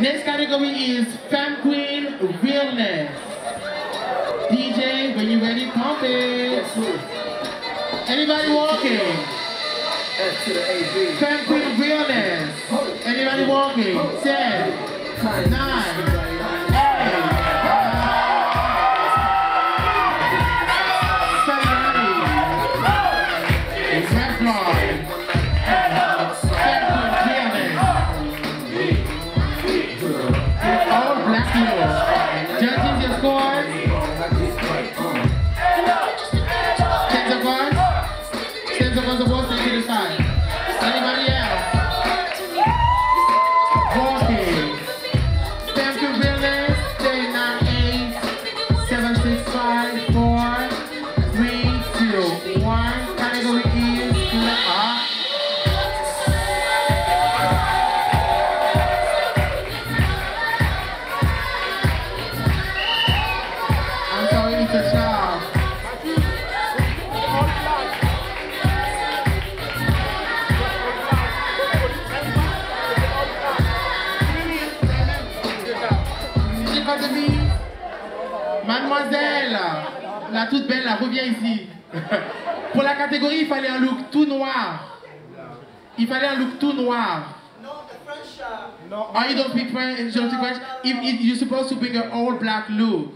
Next category is Femme Queen Realness. DJ, when you ready, pump it. Anybody walking? F to the Queen Realness. Anybody walking? Ten, nine, Dichotomie. Mademoiselle, la toute belle, là, reviens ici. Pour la catégorie, il fallait un look tout noir. Il fallait un look tout noir. Oh, you don't speak French? You don't speak French? If, if you're supposed to bring an all black look.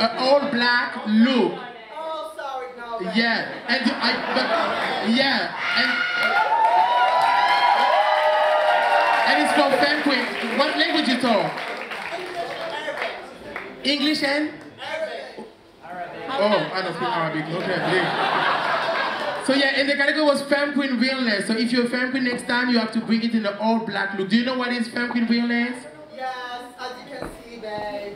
An all black look. Oh, sorry, no. Yeah, and I, but, yeah, and and it's called Femme Queen. What language you talk? English and? Arabic. Oh, I don't speak Arabic. Okay, please. So yeah, and the category was Femme Queen Realness. So if you're a Femme Queen next time, you have to bring it in the all black look. Do you know what is Femme Queen Realness? Yes, as you can see, babe.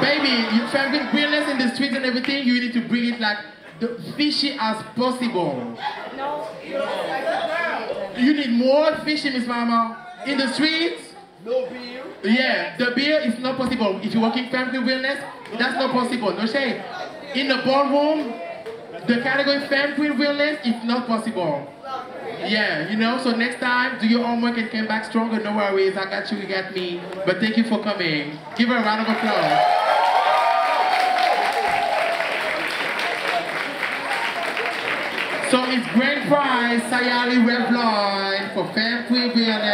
Baby, you Femme Queen Realness in the streets and everything, you need to bring it like the fishy as possible. No, you're a girl. You need more fishy, Miss Mama. In the streets, No beer. yeah, the beer is not possible. If you're working family wellness, that's not possible. No shade. In the ballroom, the category family wellness is not possible. Yeah, you know, so next time, do your homework and come back stronger. No worries, I got you, you got me. But thank you for coming. Give her a round of applause. So it's grand prize, Sayali Revlon for Queen Realness.